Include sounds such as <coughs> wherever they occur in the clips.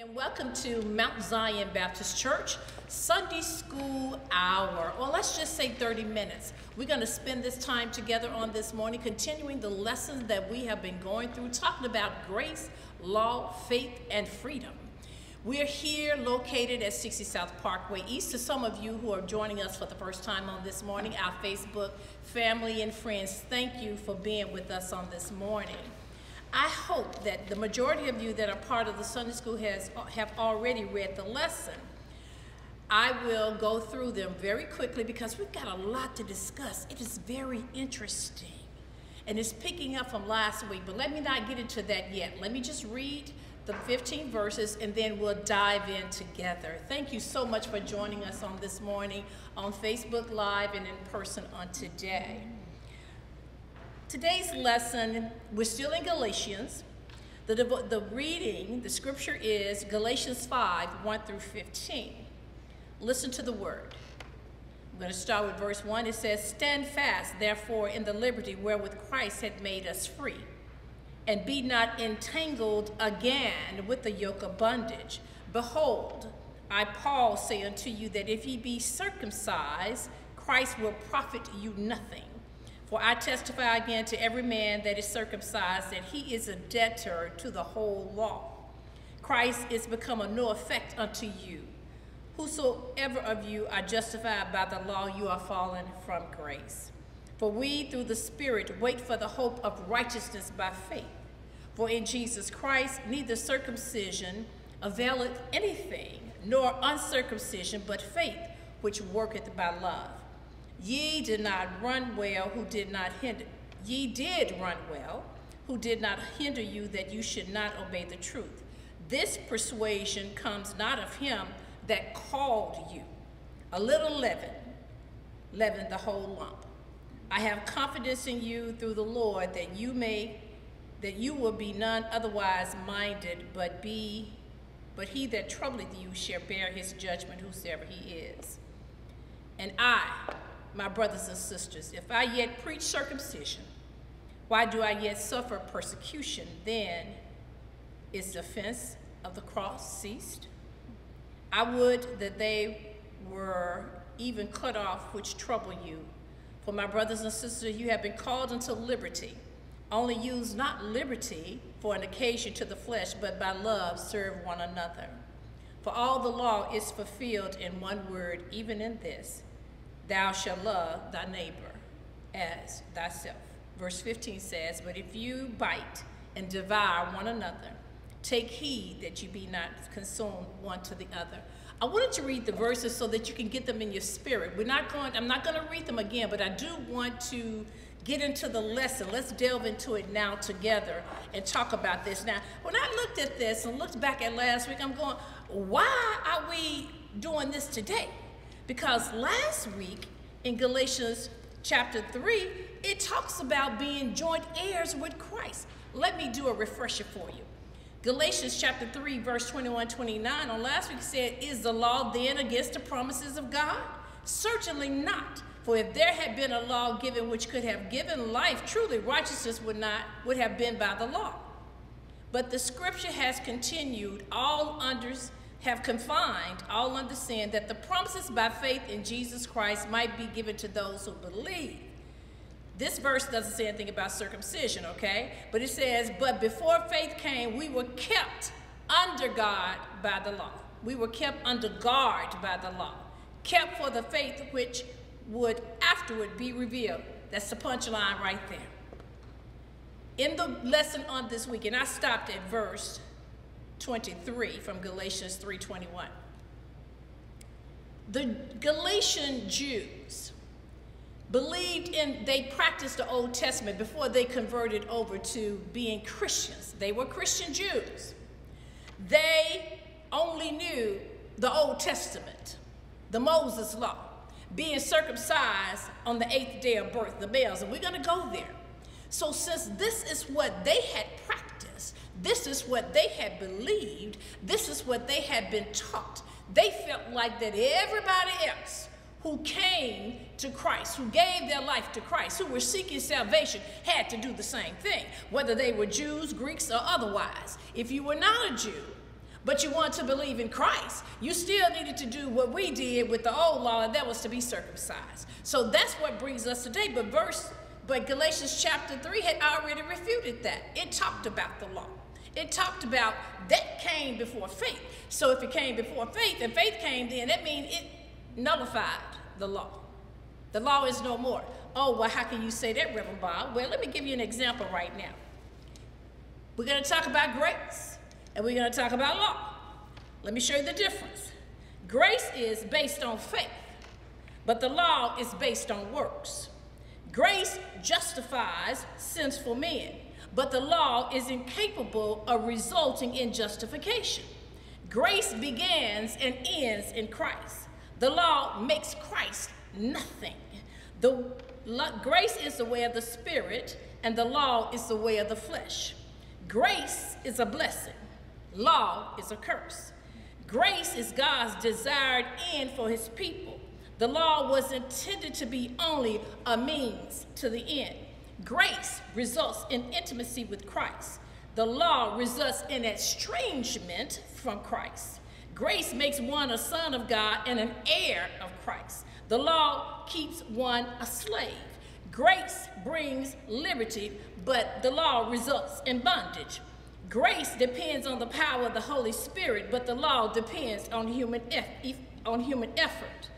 And welcome to Mount Zion Baptist Church Sunday School Hour, or let's just say 30 minutes. We're going to spend this time together on this morning, continuing the lessons that we have been going through, talking about grace, law, faith, and freedom. We're here located at 60 South Parkway East. To some of you who are joining us for the first time on this morning, our Facebook family and friends, thank you for being with us on this morning. I hope that the majority of you that are part of the Sunday school has, have already read the lesson. I will go through them very quickly because we've got a lot to discuss. It is very interesting. And it's picking up from last week, but let me not get into that yet. Let me just read the 15 verses and then we'll dive in together. Thank you so much for joining us on this morning on Facebook Live and in person on today. Today's lesson, we're still in Galatians. The, the reading, the scripture is Galatians 5 1 through 15. Listen to the word. I'm going to start with verse 1. It says, Stand fast, therefore, in the liberty wherewith Christ had made us free, and be not entangled again with the yoke of bondage. Behold, I, Paul, say unto you that if ye be circumcised, Christ will profit you nothing. For I testify again to every man that is circumcised that he is a debtor to the whole law. Christ is become of no effect unto you. Whosoever of you are justified by the law, you are fallen from grace. For we, through the Spirit, wait for the hope of righteousness by faith. For in Jesus Christ, neither circumcision availeth anything, nor uncircumcision, but faith which worketh by love. Ye did not run well who did not hinder. Ye did run well who did not hinder you that you should not obey the truth. This persuasion comes not of him that called you. A little leaven, leaven the whole lump. I have confidence in you through the Lord that you may, that you will be none otherwise minded, but be, but he that troubleth you shall bear his judgment, whosoever he is. And I, my brothers and sisters, if I yet preach circumcision, why do I yet suffer persecution? Then is the offense of the cross ceased? I would that they were even cut off which trouble you. For my brothers and sisters, you have been called into liberty. Only use not liberty for an occasion to the flesh, but by love serve one another. For all the law is fulfilled in one word, even in this thou shalt love thy neighbor as thyself. Verse 15 says, But if you bite and devour one another, take heed that you be not consumed one to the other. I wanted to read the verses so that you can get them in your spirit. We're not going, I'm not going to read them again, but I do want to get into the lesson. Let's delve into it now together and talk about this. Now, when I looked at this and looked back at last week, I'm going, why are we doing this today? Because last week in Galatians chapter 3, it talks about being joint heirs with Christ. Let me do a refresher for you. Galatians chapter 3, verse 21 29 on last week said, Is the law then against the promises of God? Certainly not. For if there had been a law given which could have given life, truly righteousness would not would have been by the law. But the scripture has continued all under have confined all under sin, that the promises by faith in Jesus Christ might be given to those who believe. This verse doesn't say anything about circumcision, okay? But it says, But before faith came, we were kept under God by the law. We were kept under guard by the law, kept for the faith which would afterward be revealed. That's the punchline right there. In the lesson on this week, and I stopped at verse 23 from Galatians 3:21. The Galatian Jews believed in they practiced the Old Testament before they converted over to being Christians. They were Christian Jews. They only knew the Old Testament, the Moses law, being circumcised on the eighth day of birth, the males, and we're going to go there. So since this is what they had this is what they had believed. This is what they had been taught. They felt like that everybody else who came to Christ, who gave their life to Christ, who were seeking salvation, had to do the same thing, whether they were Jews, Greeks, or otherwise. If you were not a Jew, but you want to believe in Christ, you still needed to do what we did with the old law, and that was to be circumcised. So that's what brings us today. But verse, but Galatians chapter 3 had already refuted that. It talked about the law. It talked about that came before faith. So if it came before faith and faith came then, that means it nullified the law. The law is no more. Oh, well, how can you say that, Reverend Bob? Well, let me give you an example right now. We're going to talk about grace and we're going to talk about law. Let me show you the difference. Grace is based on faith, but the law is based on works. Grace justifies sinful men, but the law is incapable of resulting in justification. Grace begins and ends in Christ. The law makes Christ nothing. The grace is the way of the spirit, and the law is the way of the flesh. Grace is a blessing. Law is a curse. Grace is God's desired end for his people. The law was intended to be only a means to the end. Grace results in intimacy with Christ. The law results in estrangement from Christ. Grace makes one a son of God and an heir of Christ. The law keeps one a slave. Grace brings liberty, but the law results in bondage. Grace depends on the power of the Holy Spirit, but the law depends on human, on human effort.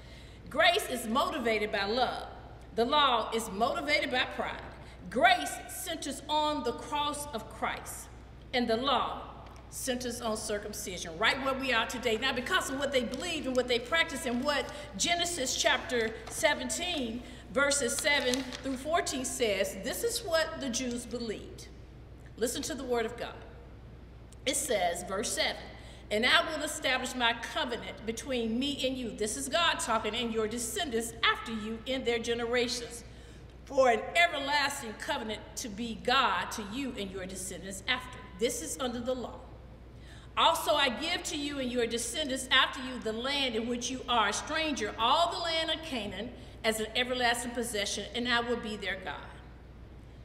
Grace is motivated by love. The law is motivated by pride. Grace centers on the cross of Christ, and the law centers on circumcision, right where we are today. Now, because of what they believe and what they practice, and what Genesis chapter 17, verses 7 through 14 says, this is what the Jews believed. Listen to the word of God. It says, verse 7, and I will establish my covenant between me and you. This is God talking, and your descendants after you in their generations. For an everlasting covenant to be God to you and your descendants after. This is under the law. Also, I give to you and your descendants after you the land in which you are a stranger, all the land of Canaan, as an everlasting possession, and I will be their God.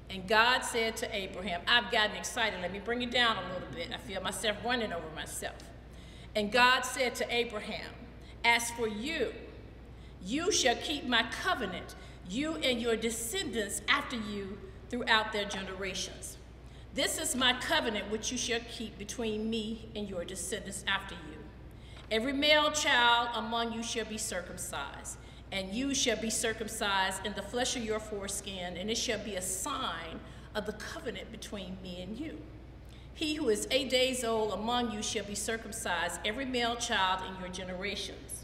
And God said to Abraham, I've gotten excited. Let me bring it down a little bit. I feel myself running over myself. And God said to Abraham, As for you, you shall keep my covenant, you and your descendants after you throughout their generations. This is my covenant which you shall keep between me and your descendants after you. Every male child among you shall be circumcised and you shall be circumcised in the flesh of your foreskin, and it shall be a sign of the covenant between me and you. He who is eight days old among you shall be circumcised, every male child in your generations.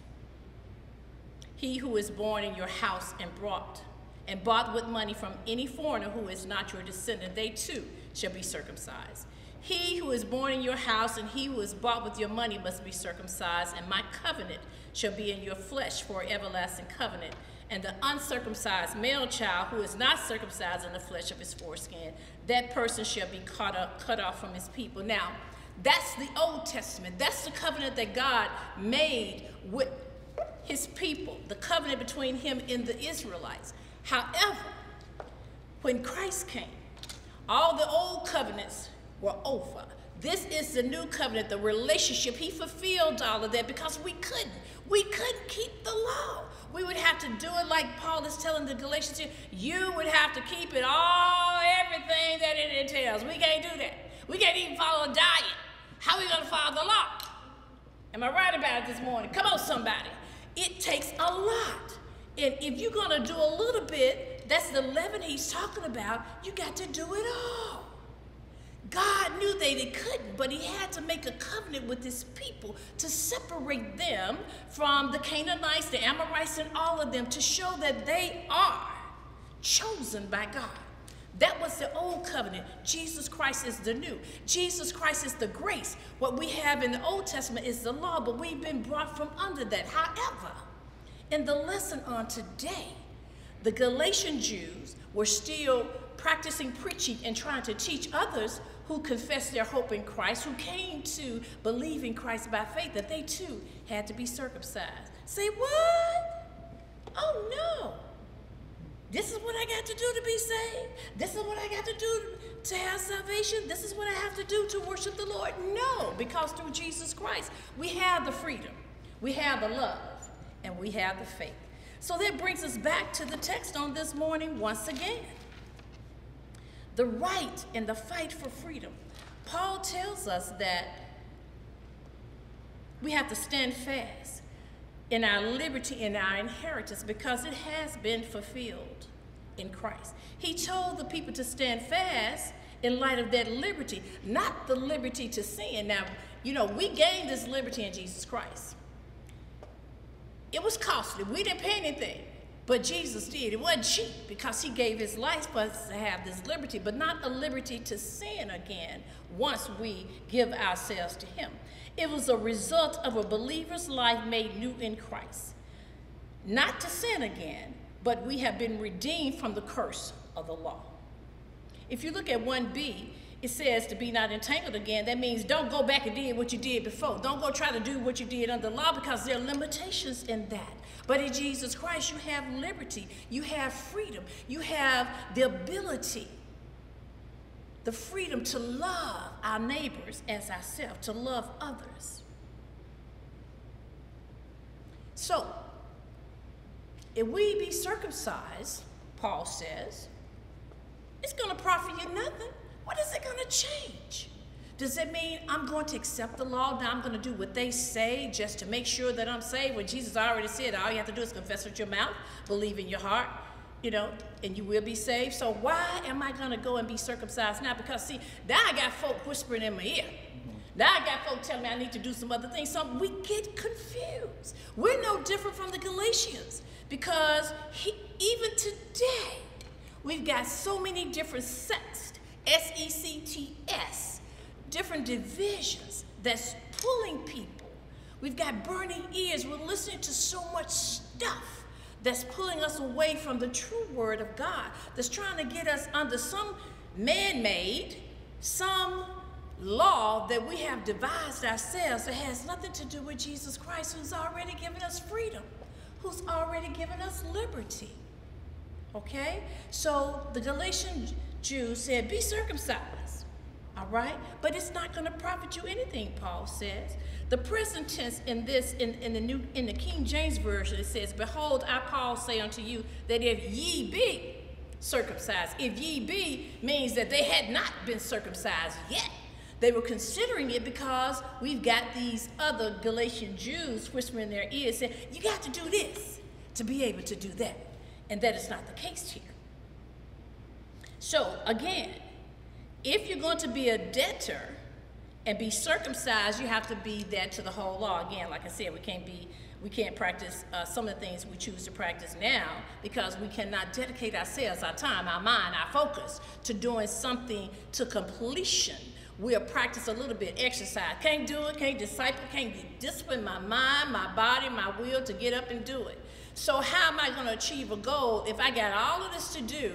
He who is born in your house and brought and bought with money from any foreigner who is not your descendant, they too shall be circumcised. He who is born in your house and he who is bought with your money must be circumcised, and my covenant shall be in your flesh for everlasting covenant. And the uncircumcised male child who is not circumcised in the flesh of his foreskin, that person shall be cut, up, cut off from his people. Now, that's the Old Testament. That's the covenant that God made with his people, the covenant between him and the Israelites. However, when Christ came, all the old covenants were over. This is the new covenant, the relationship. He fulfilled all of that because we couldn't. We couldn't keep the law. We would have to do it like Paul is telling the Galatians here. You would have to keep it all, everything that it entails. We can't do that. We can't even follow a diet. How are we going to follow the law? Am I right about it this morning? Come on, somebody. It takes a lot. And if you're going to do a little bit, that's the leaven he's talking about, you got to do it all. God knew that he couldn't, but he had to make a covenant with his people to separate them from the Canaanites, the Amorites, and all of them to show that they are chosen by God. That was the old covenant. Jesus Christ is the new. Jesus Christ is the grace. What we have in the Old Testament is the law, but we've been brought from under that. However, in the lesson on today, the Galatian Jews were still practicing preaching and trying to teach others who confessed their hope in Christ, who came to believe in Christ by faith, that they too had to be circumcised. Say, what? Oh no. This is what I got to do to be saved. This is what I got to do to have salvation? This is what I have to do to worship the Lord? No, because through Jesus Christ, we have the freedom, we have the love, and we have the faith. So that brings us back to the text on this morning once again. The right and the fight for freedom. Paul tells us that we have to stand fast in our liberty and our inheritance because it has been fulfilled in Christ. He told the people to stand fast in light of that liberty, not the liberty to sin. Now, you know, we gained this liberty in Jesus Christ. It was costly. We didn't pay anything, but Jesus did. It wasn't cheap because he gave his life for us to have this liberty, but not a liberty to sin again once we give ourselves to him. It was a result of a believer's life made new in Christ. Not to sin again, but we have been redeemed from the curse of the law. If you look at 1b, it says to be not entangled again. That means don't go back and do what you did before. Don't go try to do what you did under the law because there are limitations in that. But in Jesus Christ, you have liberty, you have freedom, you have the ability, the freedom to love our neighbors as ourselves, to love others. So, if we be circumcised, Paul says, it's going to profit you nothing. What is it going to change? Does it mean I'm going to accept the law? Now I'm going to do what they say just to make sure that I'm saved? When Jesus already said all you have to do is confess with your mouth, believe in your heart, you know, and you will be saved. So why am I going to go and be circumcised now? Because see, now I got folk whispering in my ear. Now I got folk telling me I need to do some other things. So we get confused. We're no different from the Galatians because he, even today, we've got so many different sects, S E C T S, different divisions that's pulling people. We've got burning ears. We're listening to so much stuff that's pulling us away from the true word of God, that's trying to get us under some man made, some law that we have devised ourselves that has nothing to do with Jesus Christ, who's already given us freedom who's already given us liberty. Okay? So the Galatian Jews said, Be circumcised. All right? But it's not going to profit you anything, Paul says. The present tense in this, in, in, the new in the King James Version, it says, Behold, I Paul say unto you that if ye be circumcised, if ye be means that they had not been circumcised yet. They were considering it because we've got these other Galatian Jews whispering in their ears saying, You got to do this to be able to do that. And that is not the case here. So, again, if you're going to be a debtor and be circumcised, you have to be that to the whole law. Again, like I said, we can't be we can't practice uh, some of the things we choose to practice now because we cannot dedicate ourselves, our time, our mind, our focus to doing something to completion we'll practice a little bit exercise. Can't do it, can't disciple, can't discipline my mind, my body, my will to get up and do it. So how am I going to achieve a goal if I got all of this to do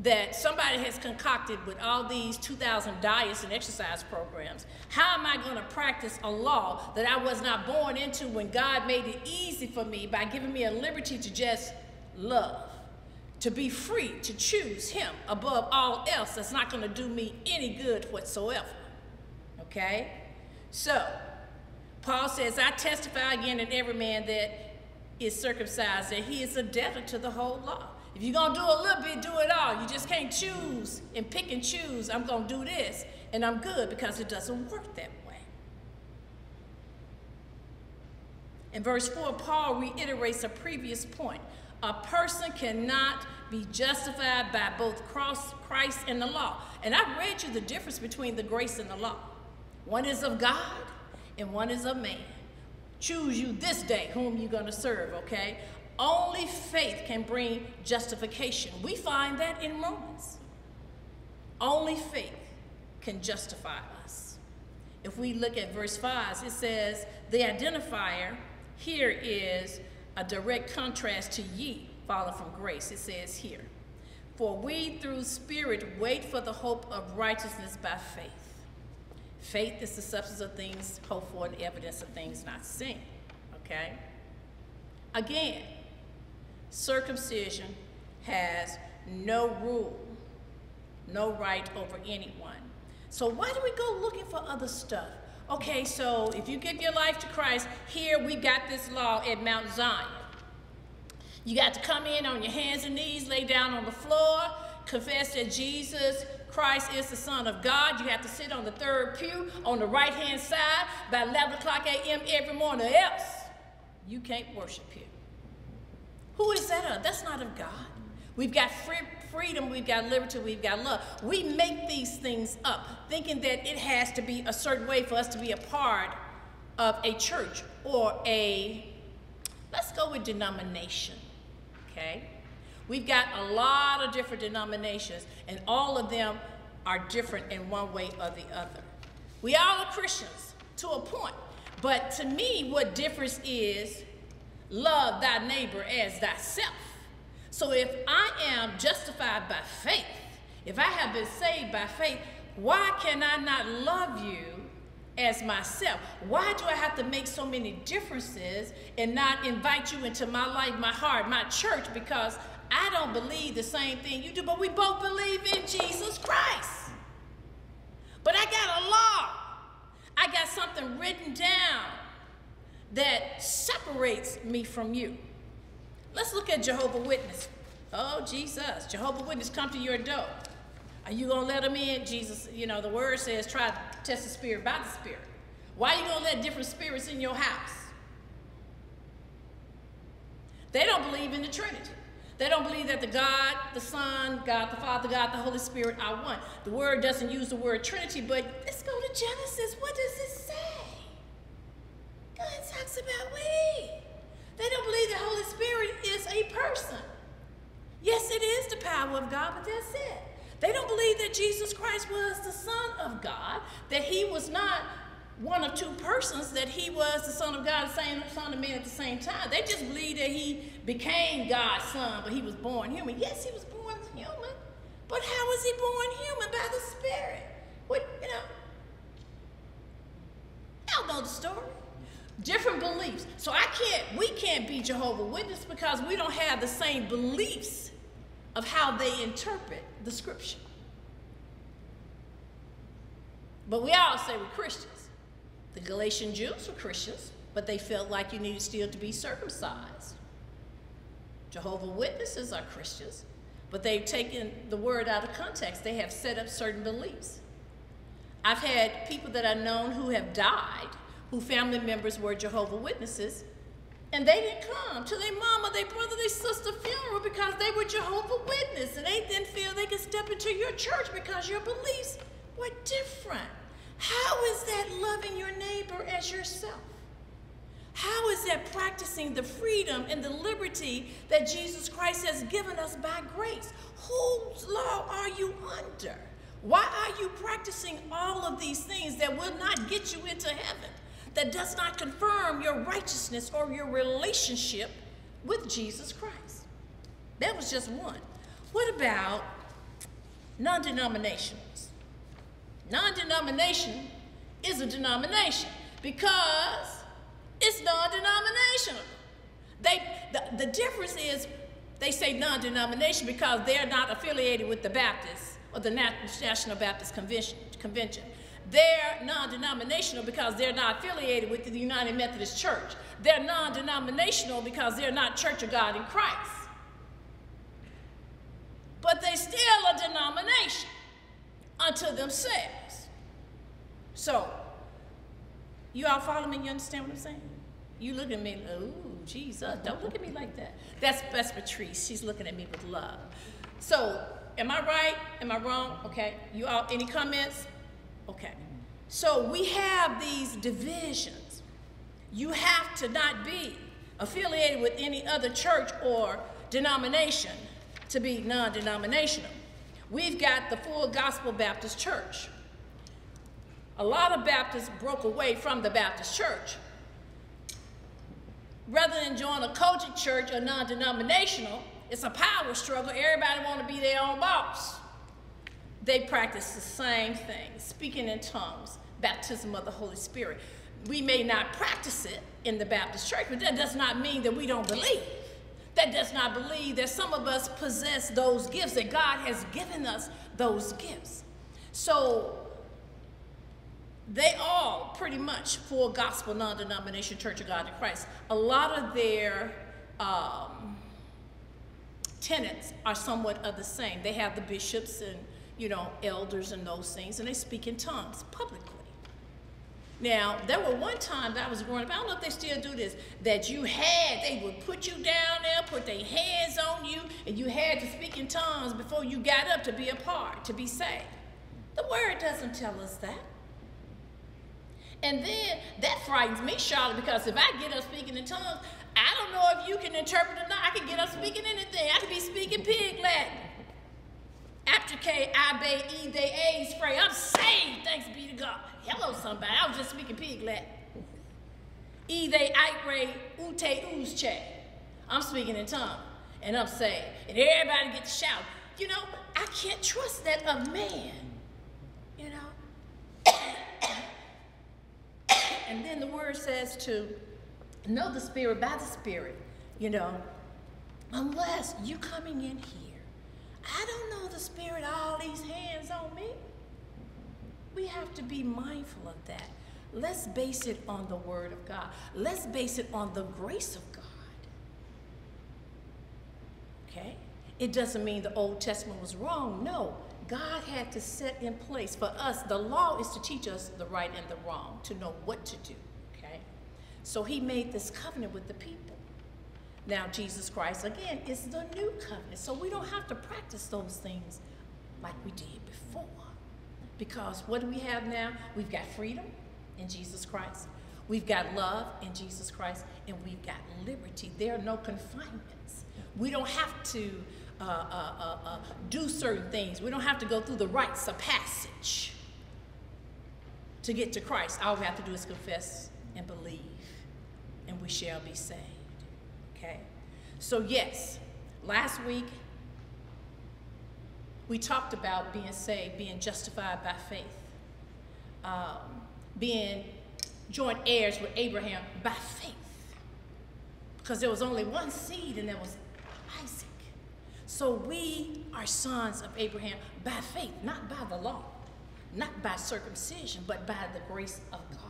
that somebody has concocted with all these 2,000 diets and exercise programs? How am I going to practice a law that I was not born into when God made it easy for me by giving me a liberty to just love? to be free to choose him above all else that's not going to do me any good whatsoever. Okay? So, Paul says, I testify again in every man that is circumcised that he is a debtor to the whole law. If you're going to do a little bit, do it all. You just can't choose and pick and choose. I'm going to do this and I'm good because it doesn't work that way. In verse 4, Paul reiterates a previous point. A person cannot be justified by both Christ and the law. And I've read you the difference between the grace and the law. One is of God and one is of man. Choose you this day whom you're going to serve, okay? Only faith can bring justification. We find that in Romans. Only faith can justify us. If we look at verse 5, it says, the identifier here is a direct contrast to ye, fallen from grace. It says here, For we through spirit wait for the hope of righteousness by faith. Faith is the substance of things hoped for and evidence of things not seen. Okay? Again, circumcision has no rule no right over anyone. So why do we go looking for other stuff? Okay, so if you give your life to Christ, here we got this law at Mount Zion. You got to come in on your hands and knees, lay down on the floor, confess that Jesus Christ is the Son of God. You have to sit on the third pew on the right hand side by 11 o'clock a.m. every morning, or else you can't worship Him. Who is that of? That's not of God. We've got free, freedom, we've got liberty, we've got love. We make these things up, thinking that it has to be a certain way for us to be a part of a church or a, let's go with denomination, okay? We've got a lot of different denominations, and all of them are different in one way or the other. We all are Christians to a point, but to me, what difference is love thy neighbor as thyself. So if I am justified by faith, if I have been saved by faith, why can I not love you as myself? Why do I have to make so many differences and not invite you into my life, my heart, my church? Because I don't believe the same thing you do, but we both believe in Jesus Christ. But I got a law. I got something written down that separates me from you. Let's look at Jehovah Witness. Oh, Jesus. Jehovah Witness come to your door. Are you going to let them in? Jesus, you know, the word says try to test the spirit by the spirit. Why are you going to let different spirits in your house? They don't believe in the Trinity. They don't believe that the God, the Son, God the Father, God the Holy Spirit are one. The word doesn't use the word Trinity, but let's go to Genesis. What does it say? God talks about we. They don't believe the Holy Spirit is a person. Yes, it is the power of God, but that's it. They don't believe that Jesus Christ was the Son of God, that he was not one of two persons, that he was the Son of God, the same Son of Man at the same time. They just believe that he became God's Son, but he was born human. Yes, he was born human, but how was he born human? By the Spirit. What, you know? Y'all know the story. Different beliefs. So I can't, we can't be Jehovah Witness because we don't have the same beliefs of how they interpret the scripture. But we all say we're Christians. The Galatian Jews were Christians, but they felt like you needed still to be circumcised. Jehovah Witnesses are Christians, but they've taken the word out of context. They have set up certain beliefs. I've had people that I've known who have died, who family members were Jehovah Witnesses, and they didn't come to their mama, their brother, their sister funeral because they were Jehovah Witness, and they didn't feel they could step into your church because your beliefs were different. How is that loving your neighbor as yourself? How is that practicing the freedom and the liberty that Jesus Christ has given us by grace? Whose law are you under? Why are you practicing all of these things that will not get you into heaven, that does not confirm your righteousness or your relationship with Jesus Christ? That was just one. What about non denominationals? Non-denomination is a denomination because it's non-denominational. They, the, the difference is they say non-denomination because they're not affiliated with the Baptists or the National Baptist Convention. Convention. They're non-denominational because they're not affiliated with the United Methodist Church. They're non-denominational because they're not Church of God in Christ. But they still a denomination unto themselves. So, you all follow me? You understand what I'm saying? You look at me, oh, Jesus, don't look at me like that. That's, that's Patrice. She's looking at me with love. So, am I right? Am I wrong? Okay. You all, any comments? Okay. So, we have these divisions. You have to not be affiliated with any other church or denomination to be non denominational. We've got the full gospel Baptist church. A lot of Baptists broke away from the Baptist church. Rather than join a COGIC church or non-denominational, it's a power struggle. Everybody want to be their own boss. They practice the same thing, speaking in tongues, baptism of the Holy Spirit. We may not practice it in the Baptist church, but that does not mean that we don't believe. that does not believe that some of us possess those gifts, that God has given us those gifts. So they all pretty much full gospel non-denomination Church of God in Christ. A lot of their um, tenets are somewhat of the same. They have the bishops and you know elders and those things, and they speak in tongues publicly. Now, there were one time that I was growing up, I don't know if they still do this, that you had, they would put you down there, put their hands on you, and you had to speak in tongues before you got up to be a part, to be saved. The word doesn't tell us that. And then that frightens me, Charlotte, because if I get up speaking in tongues, I don't know if you can interpret or not. I can get up speaking anything. I could be speaking pig Latin. Aptocate, I bay, e, they, a, spray. I'm saved, thanks be to God. Hello, somebody. I was just speaking pig Latin. E, they, I, ray, ute, uzche. I'm speaking in tongue, and I'm saved. And everybody gets to shout. You know, I can't trust that of man. You know? <coughs> and then the word says to know the Spirit by the Spirit, you know, unless you're coming in here. I don't know the Spirit, all these hands on me. We have to be mindful of that. Let's base it on the Word of God. Let's base it on the grace of God. Okay? It doesn't mean the Old Testament was wrong. No. God had to set in place for us. The law is to teach us the right and the wrong, to know what to do. Okay? So he made this covenant with the people. Now, Jesus Christ, again, is the new covenant. So we don't have to practice those things like we did before. Because what do we have now? We've got freedom in Jesus Christ. We've got love in Jesus Christ. And we've got liberty. There are no confinements. We don't have to uh, uh, uh, uh do certain things. We don't have to go through the rites of passage to get to Christ. All we have to do is confess and believe and we shall be saved. Okay? So, yes, last week we talked about being saved, being justified by faith, um, being joint heirs with Abraham by faith. Because there was only one seed, and that was Isaac. So we are sons of Abraham by faith, not by the law, not by circumcision, but by the grace of God.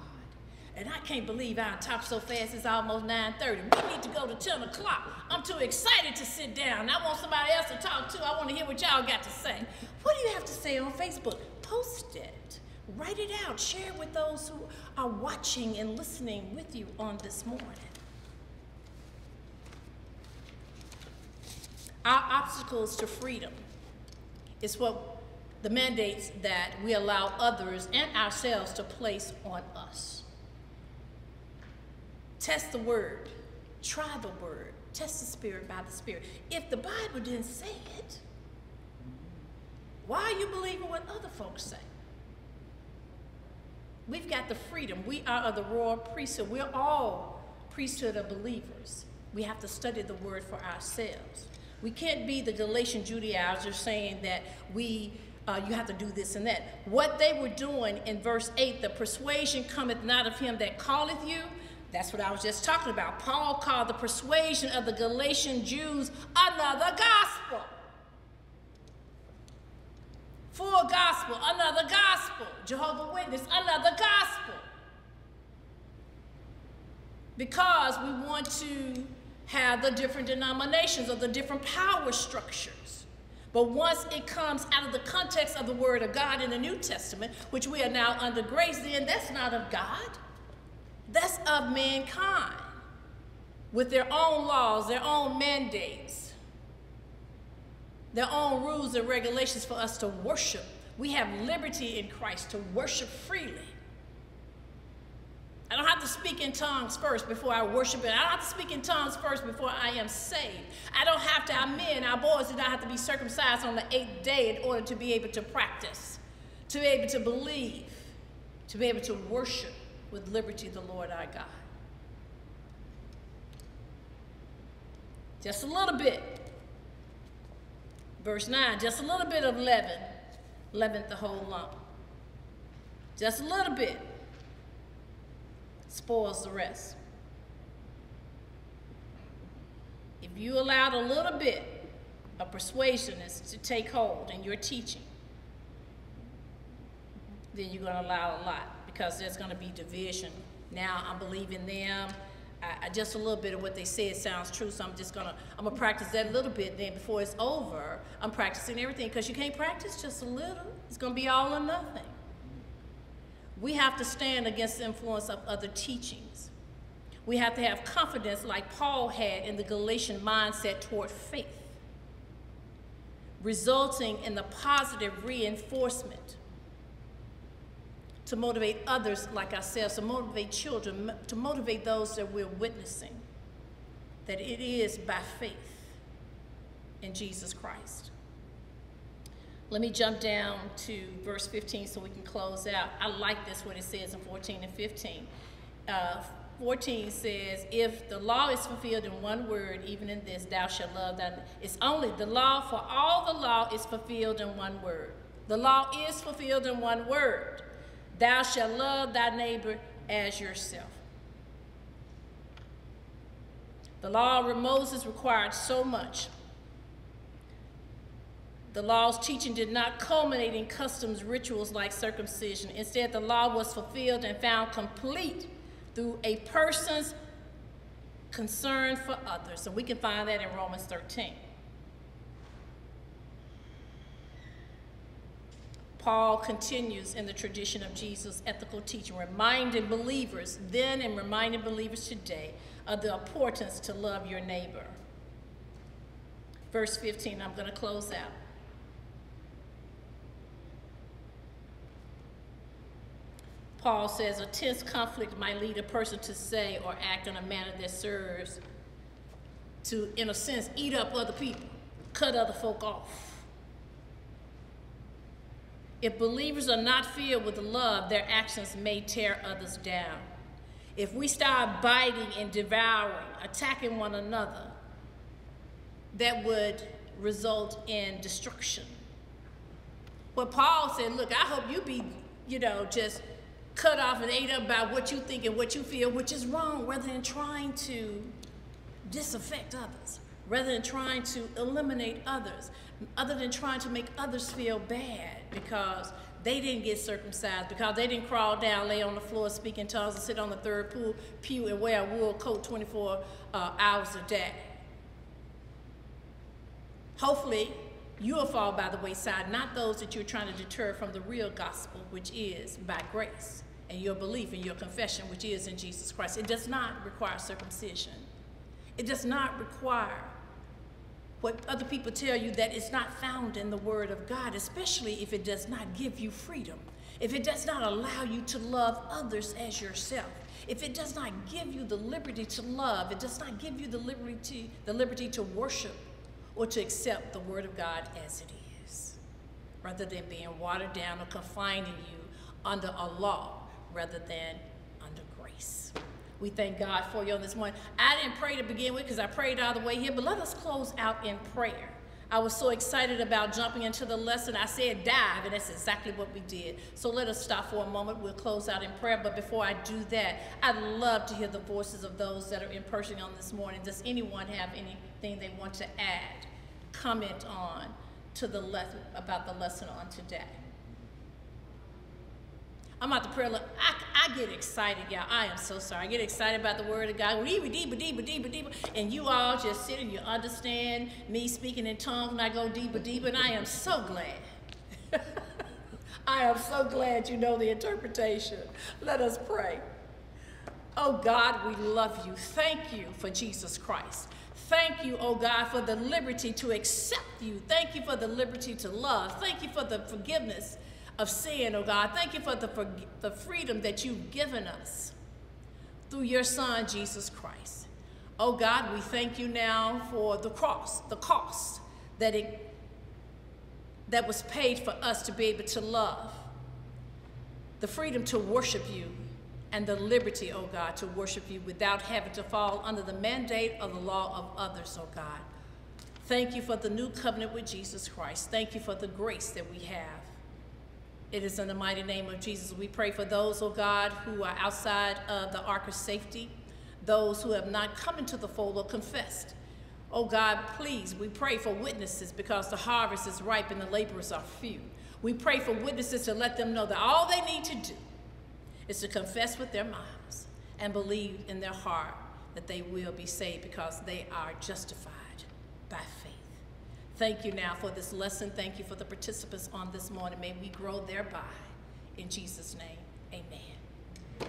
And I can't believe I talk so fast it's almost 9.30. We need to go to 10 o'clock. I'm too excited to sit down. I want somebody else to talk to. I want to hear what y'all got to say. What do you have to say on Facebook? Post it. Write it out. Share it with those who are watching and listening with you on this morning. Our obstacles to freedom is what the mandates that we allow others and ourselves to place on us. Test the word. Try the word. Test the spirit by the spirit. If the Bible didn't say it, why are you believing what other folks say? We've got the freedom. We are of the royal priesthood. We're all priesthood of believers. We have to study the word for ourselves. We can't be the Galatian Judaizers saying that we uh, you have to do this and that. What they were doing in verse 8, the persuasion cometh not of him that calleth you, that's what I was just talking about. Paul called the persuasion of the Galatian Jews another gospel. Full gospel, another gospel. Jehovah Witness, another gospel. Because we want to have the different denominations or the different power structures. But once it comes out of the context of the Word of God in the New Testament, which we are now under grace, then that's not of God. That's of mankind with their own laws, their own mandates, their own rules and regulations for us to worship. We have liberty in Christ to worship freely. I don't have to speak in tongues first before I worship it. I don't have to speak in tongues first before I am saved. I don't have to, our men, our boys do not have to be circumcised on the eighth day in order to be able to practice, to be able to believe, to be able to worship with liberty the Lord our God. Just a little bit. Verse 9, just a little bit of leaven, leaven the whole lump. Just a little bit spoils the rest. If you allowed a little bit of persuasiveness to take hold in your teaching, then you're going to allow a lot because there's going to be division. Now I'm believing them. I, I, just a little bit of what they said sounds true, so I'm just gonna I'm gonna practice that a little bit. Then before it's over, I'm practicing everything because you can't practice just a little. It's gonna be all or nothing. We have to stand against the influence of other teachings. We have to have confidence, like Paul had in the Galatian mindset toward faith, resulting in the positive reinforcement to motivate others like ourselves, to motivate children, to motivate those that we're witnessing, that it is by faith in Jesus Christ. Let me jump down to verse 15 so we can close out. I like this, what it says in 14 and 15. Uh, 14 says, If the law is fulfilled in one word, even in this, thou shalt love that. It's only the law, for all the law is fulfilled in one word. The law is fulfilled in one word. Thou shalt love thy neighbor as yourself. The law of Moses required so much. The law's teaching did not culminate in customs, rituals like circumcision. Instead, the law was fulfilled and found complete through a person's concern for others. And we can find that in Romans 13. Paul continues in the tradition of Jesus' ethical teaching, reminding believers then and reminding believers today of the importance to love your neighbor. Verse 15, I'm going to close out. Paul says a tense conflict might lead a person to say or act in a manner that serves to, in a sense, eat up other people, cut other folk off. If believers are not filled with love, their actions may tear others down. If we start biting and devouring, attacking one another, that would result in destruction. But Paul said, look, I hope you be, you know, just cut off and ate up by what you think and what you feel, which is wrong, rather than trying to disaffect others, rather than trying to eliminate others other than trying to make others feel bad because they didn't get circumcised, because they didn't crawl down, lay on the floor, speak in tongues, and sit on the third pool, pew and wear a wool coat 24 uh, hours a day. Hopefully, you'll fall by the wayside, not those that you're trying to deter from the real gospel, which is by grace, and your belief and your confession, which is in Jesus Christ. It does not require circumcision. It does not require what other people tell you that is not found in the Word of God, especially if it does not give you freedom, if it does not allow you to love others as yourself, if it does not give you the liberty to love, it does not give you the liberty, the liberty to worship or to accept the Word of God as it is, rather than being watered down or confining you under a law rather than. We thank God for you on this morning. I didn't pray to begin with because I prayed all the way here, but let us close out in prayer. I was so excited about jumping into the lesson. I said dive, and that's exactly what we did. So let us stop for a moment. We'll close out in prayer. But before I do that, I'd love to hear the voices of those that are in person on this morning. Does anyone have anything they want to add, comment on to the lesson about the lesson on today? I'm at the prayer. Look, I, I get excited, y'all. I am so sorry. I get excited about the word of God. We even deeper, deeper, deeper, deeper. And you all just sit and you understand me speaking in tongues and I go deeper, deeper. And I am so glad. <laughs> I am so glad you know the interpretation. Let us pray. Oh God, we love you. Thank you for Jesus Christ. Thank you, oh God, for the liberty to accept you. Thank you for the liberty to love. Thank you for the forgiveness of sin, oh God. Thank you for the, for the freedom that you've given us through your Son, Jesus Christ. Oh God, we thank you now for the cross, the cost that it that was paid for us to be able to love, the freedom to worship you, and the liberty, oh God, to worship you without having to fall under the mandate of the law of others, oh God. Thank you for the new covenant with Jesus Christ. Thank you for the grace that we have. It is in the mighty name of Jesus. We pray for those, oh God, who are outside of the ark of safety, those who have not come into the fold or confessed Oh God, please, we pray for witnesses because the harvest is ripe and the laborers are few. We pray for witnesses to let them know that all they need to do is to confess with their mouths and believe in their heart that they will be saved because they are justified by faith. Thank you now for this lesson. Thank you for the participants on this morning. May we grow thereby. In Jesus' name, amen.